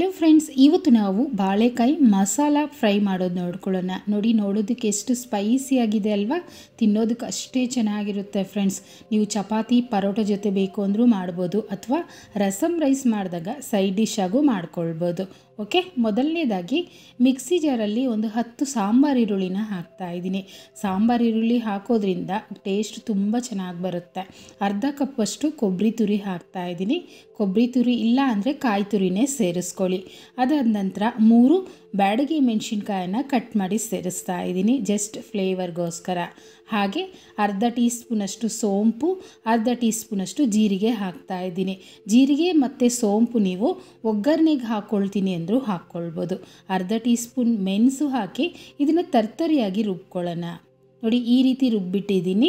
Hello friends, ಇವತ್ತು ನಾವು ಬಾಳೆಕಾಯಿ ಮಸಾಲ ಫ್ರೈ ಮಾಡೋದು ನೋಡ್ಕೊಳ್ಳೋಣ. ನೋಡಿ, ನೋಡೋದಕ್ಕೆ ಎಷ್ಟು ಸ್ಪೈಸಿ ಆಗಿದೆ ಅಲ್ವಾ? ತಿನ್ನೋದಕ್ಕೆ ಅಷ್ಟೇ ಚೆನ್ನಾಗಿರುತ್ತೆ ಫ್ರೆಂಡ್ಸ್. ನೀವು ಚಪಾತಿ, ಪರೋಟ ಜೊತೆ ಬೇಕು ಅಂದರೂ ಮಾಡ್ಬೋದು, ಅಥವಾ ರಸಮ್ ರೈಸ್ ಮಾಡಿದಾಗ ಸೈಡ್ ಡಿಶ್ ಆಗು ಮಾಡ್ಕೊಳ್ಬೋದು. ಓಕೆ? ಮೊದಲನೇದಾಗಿ ಮಿಕ್ಸಿ ಜಾರಲ್ಲಿ ಒಂದು ಹತ್ತು ಸಾಂಬಾರು ಈರುಳ್ಳಿನ ಹಾಕ್ತಾ ಇದ್ದೀನಿ. ಸಾಂಬಾರು ಈರುಳ್ಳಿ ಹಾಕೋದ್ರಿಂದ ಟೇಸ್ಟ್ ತುಂಬ ಚೆನ್ನಾಗಿ ಬರುತ್ತೆ. ಅರ್ಧ ಕಪ್ಪಷ್ಟು ಕೊಬ್ಬರಿ ತುರಿ ಹಾಕ್ತಾ ಇದ್ದೀನಿ. ಕೊಬ್ಬರಿ ತುರಿ ಇಲ್ಲ ಅಂದರೆ ಕಾಯಿ ತುರಿನೇ ಸೇರಿಸ್ಕೊಳ್ಳಿ. ಅದಾದ ನಂತರ ಮೂರು ಬ್ಯಾಡಗಿ ಮೆಣಸಿನ್ಕಾಯನ್ನ ಕಟ್ ಮಾಡಿ ಸೇರಿಸ್ತಾ ಇದ್ದೀನಿ. ಜಸ್ಟ್ ಫ್ಲೇವರ್ಗೋಸ್ಕರ ಹಾಗೆ ಅರ್ಧ ಟೀ ಸ್ಪೂನಷ್ಟು ಸೋಂಪು, ಅರ್ಧ ಟೀ ಸ್ಪೂನಷ್ಟು ಜೀರಿಗೆ ಹಾಕ್ತಾ ಇದ್ದೀನಿ. ಜೀರಿಗೆ ಮತ್ತು ಸೋಂಪು ನೀವು ಒಗ್ಗರಣೆಗೆ ಹಾಕ್ಕೊಳ್ತೀನಿ ಅಂದರೂ ಹಾಕ್ಕೊಳ್ಬೋದು ಅರ್ಧ ಟೀ ಸ್ಪೂನ್ ಮೆಣಸು ಹಾಕಿ ಇದನ್ನು ತರ್ತರಿಯಾಗಿ ರುಬ್ಕೊಳ್ಳೋಣ. ನೋಡಿ, ಈ ರೀತಿ ರುಬ್ಬಿಟ್ಟಿದ್ದೀನಿ.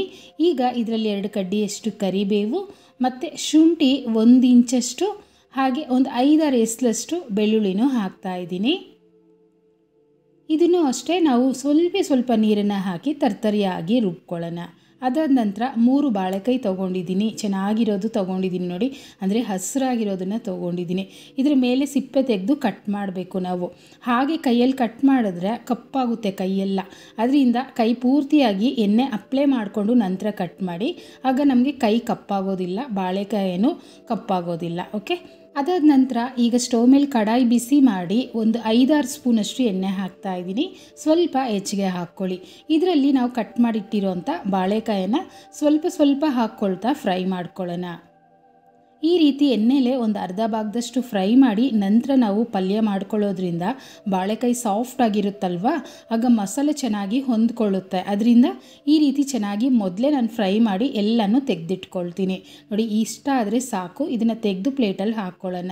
ಈಗ ಇದರಲ್ಲಿ ಎರಡು ಕಡ್ಡಿಯಷ್ಟು ಕರಿಬೇವು ಮತ್ತು ಶುಂಠಿ ಒಂದು ಇಂಚಷ್ಟು, ಹಾಗೆ ಒಂದು ಐದಾರು ಎಸ್ಲಷ್ಟು ಬೆಳ್ಳುಳ್ಳಿನೂ ಹಾಕ್ತಾ ಇದ್ದೀನಿ. ಇದನ್ನು ಅಷ್ಟೇ ನಾವು ಸ್ವಲ್ಪ ಸ್ವಲ್ಪ ನೀರನ್ನು ಹಾಕಿ ತರ್ತರಿಯಾಗಿ ರುಬ್ಕೊಳ್ಳೋಣ. ಅದಾದ ನಂತರ ಮೂರು ಬಾಳೆಕಾಯಿ ತೊಗೊಂಡಿದ್ದೀನಿ. ಚೆನ್ನಾಗಿರೋದು ತೊಗೊಂಡಿದ್ದೀನಿ ನೋಡಿ. ಅಂದರೆ ಹಸಿರಾಗಿರೋದನ್ನು ತೊಗೊಂಡಿದ್ದೀನಿ. ಇದ್ರ ಮೇಲೆ ಸಿಪ್ಪೆ ತೆಗೆದು ಕಟ್ ಮಾಡಬೇಕು ನಾವು. ಹಾಗೆ ಕೈಯಲ್ಲಿ ಕಟ್ ಮಾಡಿದ್ರೆ ಕಪ್ಪಾಗುತ್ತೆ ಕೈಯೆಲ್ಲ. ಅದರಿಂದ ಕೈ ಪೂರ್ತಿಯಾಗಿ ಎಣ್ಣೆ ಅಪ್ಲೈ ಮಾಡಿಕೊಂಡು ನಂತರ ಕಟ್ ಮಾಡಿ. ಆಗ ನಮಗೆ ಕೈ ಕಪ್ಪಾಗೋದಿಲ್ಲ. ಬಾಳೆಕಾಯಿನೂ ಕಪ್ಪಾಗೋದಿಲ್ಲ. ಓಕೆ? ಅದಾದ ನಂತರ ಈಗ ಸ್ಟವ್ ಮೇಲೆ ಕಡಾಯಿ ಬಿಸಿ ಮಾಡಿ ಒಂದು ಐದಾರು ಸ್ಪೂನಷ್ಟು ಎಣ್ಣೆ ಹಾಕ್ತಾ ಇದ್ದೀನಿ. ಸ್ವಲ್ಪ ಹೆಚ್ಚಿಗೆ ಹಾಕ್ಕೊಳ್ಳಿ. ಇದರಲ್ಲಿ ನಾವು ಕಟ್ ಮಾಡಿಟ್ಟಿರೋಂಥ ಬಾಳೆಕಾಯನ್ನು ಸ್ವಲ್ಪ ಸ್ವಲ್ಪ ಹಾಕ್ಕೊಳ್ತಾ ಫ್ರೈ ಮಾಡ್ಕೊಳ್ಳೋಣ. ಈ ರೀತಿ ಎಣ್ಣೆಲೆ ಒಂದು ಅರ್ಧ ಭಾಗದಷ್ಟು ಫ್ರೈ ಮಾಡಿ ನಂತರ ನಾವು ಪಲ್ಯ ಮಾಡ್ಕೊಳ್ಳೋದ್ರಿಂದ ಬಾಳೆಕಾಯಿ ಸಾಫ್ಟ್ ಆಗಿರುತ್ತಲ್ವ? ಆಗ ಮಸಾಲೆ ಚೆನ್ನಾಗಿ ಹೊಂದ್ಕೊಳ್ಳುತ್ತೆ. ಅದರಿಂದ ಈ ರೀತಿ ಚೆನ್ನಾಗಿ ಮೊದಲೇ ನಾನು ಫ್ರೈ ಮಾಡಿ ಎಲ್ಲನೂ ತೆಗೆದಿಟ್ಕೊಳ್ತೀನಿ. ನೋಡಿ, ಇಷ್ಟ ಆದರೆ ಸಾಕು. ಇದನ್ನು ತೆಗೆದು ಪ್ಲೇಟಲ್ಲಿ ಹಾಕ್ಕೊಳ್ಳೋಣ.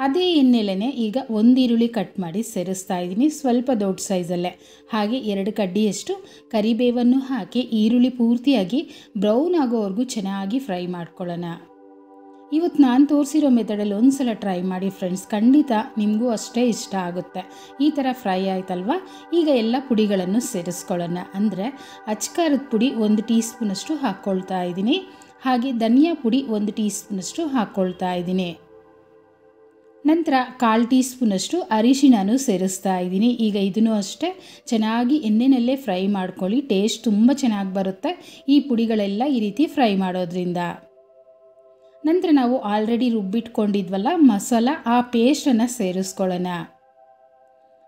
ಅದೇ ಎಣ್ಣೆಲೆ ಈಗ ಒಂದು ಕಟ್ ಮಾಡಿ ಸೇರಿಸ್ತಾ ಇದ್ದೀನಿ. ಸ್ವಲ್ಪ ದೊಡ್ಡ ಸೈಜಲ್ಲೇ. ಹಾಗೆ ಎರಡು ಕಡ್ಡಿಯಷ್ಟು ಕರಿಬೇವನ್ನು ಹಾಕಿ ಈರುಳ್ಳಿ ಪೂರ್ತಿಯಾಗಿ ಬ್ರೌನ್ ಆಗೋವರೆಗೂ ಚೆನ್ನಾಗಿ ಫ್ರೈ ಮಾಡ್ಕೊಳ್ಳೋಣ. ಇವತ್ತು ನಾನು ತೋರಿಸಿರೋ ಮೆಥಡಲ್ಲಿ ಒಂದು ಸಲ ಟ್ರೈ ಮಾಡಿ ಫ್ರೆಂಡ್ಸ್ ಖಂಡಿತ ನಿಮಗೂ ಅಷ್ಟೇ ಇಷ್ಟ ಆಗುತ್ತೆ. ಈ ಥರ ಫ್ರೈ ಆಯ್ತಲ್ವಾ? ಈಗ ಎಲ್ಲ ಪುಡಿಗಳನ್ನು ಸೇರಿಸ್ಕೊಳ್ಳೋಣ. ಅಂದರೆ ಅಚ್ಕಾರದ ಪುಡಿ ಒಂದು ಟೀ ಸ್ಪೂನಷ್ಟು ಹಾಕ್ಕೊಳ್ತಾ ಇದ್ದೀನಿ. ಹಾಗೆ ಧನಿಯಾ ಪುಡಿ ಒಂದು ಟೀ ಸ್ಪೂನಷ್ಟು ಹಾಕ್ಕೊಳ್ತಾ ಇದ್ದೀನಿ. ನಂತರ ಕಾಲು ಟೀ ಸ್ಪೂನಷ್ಟು ಅರಿಶಿಣನೂ ಸೇರಿಸ್ತಾ ಇದ್ದೀನಿ. ಈಗ ಇದನ್ನು ಅಷ್ಟೇ ಚೆನ್ನಾಗಿ ಎಣ್ಣೆನಲ್ಲೇ ಫ್ರೈ ಮಾಡ್ಕೊಳ್ಳಿ. ಟೇಸ್ಟ್ ತುಂಬ ಚೆನ್ನಾಗಿ ಬರುತ್ತೆ. ಈ ಪುಡಿಗಳೆಲ್ಲ ಈ ರೀತಿ ಫ್ರೈ ಮಾಡೋದ್ರಿಂದ. ನಂತರ ನಾವು ಆಲ್ರೆಡಿ ರುಬ್ಬಿಟ್ಕೊಂಡಿದ್ವಲ್ಲ, ಮಸಾಲ, ಆ ಪೇಸ್ಟನ್ನು ಸೇರಿಸ್ಕೊಳ್ಳೋಣ.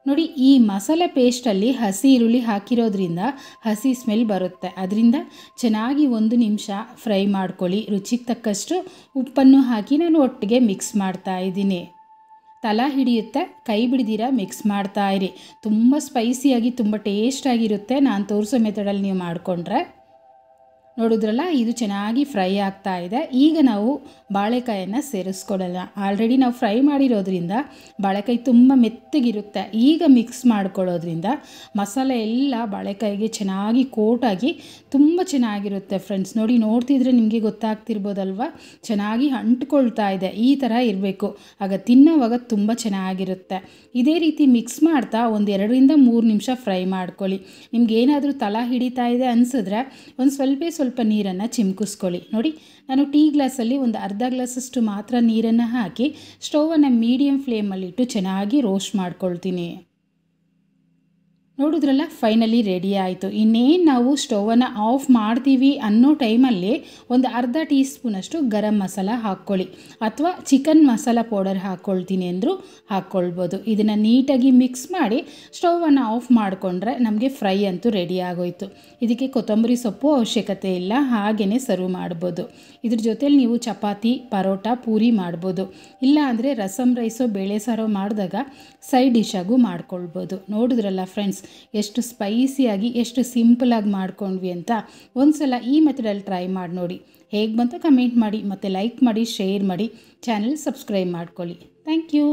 ನೋಡಿ, ಈ ಮಸಾಲೆ ಪೇಸ್ಟಲ್ಲಿ ಹಸಿ ಈರುಳ್ಳಿ ಹಾಕಿರೋದ್ರಿಂದ ಹಸಿ ಸ್ಮೆಲ್ ಬರುತ್ತೆ. ಅದರಿಂದ ಚೆನ್ನಾಗಿ ಒಂದು ನಿಮಿಷ ಫ್ರೈ ಮಾಡ್ಕೊಳ್ಳಿ. ರುಚಿಗೆ ತಕ್ಕಷ್ಟು ಉಪ್ಪನ್ನು ಹಾಕಿ ನಾನು ಒಟ್ಟಿಗೆ ಮಿಕ್ಸ್ ಮಾಡ್ತಾ ಇದ್ದೀನಿ. ತಲ ಹಿಡಿಯುತ್ತೆ, ಕೈ ಬಿಡ್ದಿರ ಮಿಕ್ಸ್ ಮಾಡ್ತಾ ಇರಿ. ತುಂಬ ಸ್ಪೈಸಿಯಾಗಿ ತುಂಬ ಟೇಸ್ಟಾಗಿರುತ್ತೆ ನಾನು ತೋರಿಸೋ ಮೆಥಡಲ್ಲಿ ನೀವು ಮಾಡಿಕೊಂಡ್ರೆ. ನೋಡಿದ್ರಲ್ಲ, ಇದು ಚೆನ್ನಾಗಿ ಫ್ರೈ ಆಗ್ತಾ ಇದೆ. ಈಗ ನಾವು ಬಾಳೆಕಾಯನ್ನು ಸೇರಿಸ್ಕೊಳ್ಳೋಣ ಆಲ್ರೆಡಿ ನಾವು ಫ್ರೈ ಮಾಡಿರೋದ್ರಿಂದ ಬಾಳೆಕಾಯಿ ತುಂಬ ಮೆತ್ತಗಿರುತ್ತೆ. ಈಗ ಮಿಕ್ಸ್ ಮಾಡ್ಕೊಳ್ಳೋದ್ರಿಂದ ಮಸಾಲೆ ಎಲ್ಲ ಬಾಳೆಕಾಯಿಗೆ ಚೆನ್ನಾಗಿ ಕೋಟಾಗಿ ತುಂಬ ಚೆನ್ನಾಗಿರುತ್ತೆ ಫ್ರೆಂಡ್ಸ್ ನೋಡಿ, ನೋಡ್ತಿದ್ರೆ ನಿಮಗೆ ಗೊತ್ತಾಗ್ತಿರ್ಬೋದಲ್ವ? ಚೆನ್ನಾಗಿ ಅಂಟ್ಕೊಳ್ತಾ ಇದೆ. ಈ ಥರ ಇರಬೇಕು. ಆಗ ತಿನ್ನೋವಾಗ ತುಂಬ ಚೆನ್ನಾಗಿರುತ್ತೆ. ಇದೇ ರೀತಿ ಮಿಕ್ಸ್ ಮಾಡ್ತಾ ಒಂದು ಎರಡರಿಂದ ಮೂರು ನಿಮಿಷ ಫ್ರೈ ಮಾಡ್ಕೊಳ್ಳಿ. ನಿಮ್ಗೆ ಏನಾದರೂ ತಲ ಹಿಡಿತಾ ಇದೆ ಅನಿಸಿದ್ರೆ ಒಂದು ಸ್ವಲ್ಪ ಸ್ವಲ್ಪ ನೀರನ್ನು ಚಿಮ್ಕಿಸ್ಕೊಳ್ಳಿ. ನೋಡಿ, ನಾನು ಟೀ ಗ್ಲಾಸಲ್ಲಿ ಒಂದು ಅರ್ಧ ಗ್ಲಾಸಷ್ಟು ಮಾತ್ರ ನೀರನ್ನು ಹಾಕಿ, ಸ್ಟೌವನ್ನು ಮೀಡಿಯಮ್ ಫ್ಲೇಮಲ್ಲಿಟ್ಟು ಚೆನ್ನಾಗಿ ರೋಸ್ಟ್ ಮಾಡ್ಕೊಳ್ತೀನಿ. ನೋಡಿದ್ರಲ್ಲ ಫೈನಲಿ ರೆಡಿ ಆಯಿತು. ಇನ್ನೇನು ನಾವು ಸ್ಟೌವನ್ನು ಆಫ್ ಮಾಡ್ತೀವಿ ಅನ್ನೋ ಟೈಮಲ್ಲಿ ಒಂದು ಅರ್ಧ ಟೀ ಸ್ಪೂನಷ್ಟು ಗರಂ ಮಸಾಲ ಹಾಕ್ಕೊಳ್ಳಿ. ಅಥವಾ ಚಿಕನ್ ಮಸಾಲ ಪೌಡರ್ ಹಾಕ್ಕೊಳ್ತೀನಿ ಅಂದರೂ ಹಾಕ್ಕೊಳ್ಬೋದು. ಇದನ್ನು ನೀಟಾಗಿ ಮಿಕ್ಸ್ ಮಾಡಿ ಸ್ಟೌವನ್ನು ಆಫ್ ಮಾಡಿಕೊಂಡ್ರೆ ನಮಗೆ ಫ್ರೈ ಅಂತೂ ರೆಡಿ ಆಗೋಯ್ತು. ಇದಕ್ಕೆ ಕೊತ್ತಂಬರಿ ಸೊಪ್ಪು ಅವಶ್ಯಕತೆ ಇಲ್ಲ ಹಾಗೆಯೇ ಸರ್ವ್ ಮಾಡ್ಬೋದು. ಇದ್ರ ಜೊತೇಲಿ ನೀವು ಚಪಾತಿ, ಪರೋಟ, ಪೂರಿ ಮಾಡ್ಬೋದು. ಇಲ್ಲ ಅಂದರೆ ರಸಮ್ ರೈಸೋ, ಬೇಳೆ ಸಾರೋ ಮಾಡಿದಾಗ ಸೈಡ್ ಡಿಶಾಗೂ ಮಾಡ್ಕೊಳ್ಬೋದು. ನೋಡಿದ್ರಲ್ಲ ಫ್ರೆಂಡ್ಸ್ ಎಷ್ಟು ಸ್ಪೈಸಿಯಾಗಿ, ಎಷ್ಟು ಸಿಂಪಲಾಗಿ ಮಾಡ್ಕೊಂಡ್ವಿ ಅಂತ ಒಂದು ಸಲ ಈ ಮೆಥಡಲ್ಲಿ ಟ್ರೈ ಮಾಡಿ ನೋಡಿ. ಹೇಗೆ ಬಂತು ಕಮೆಂಟ್ ಮಾಡಿ, ಮತ್ತು ಲೈಕ್ ಮಾಡಿ ಶೇರ್ ಮಾಡಿ ಚಾನಲ್ ಸಬ್ಸ್ಕ್ರೈಬ್ ಮಾಡ್ಕೊಳ್ಳಿ. Thank you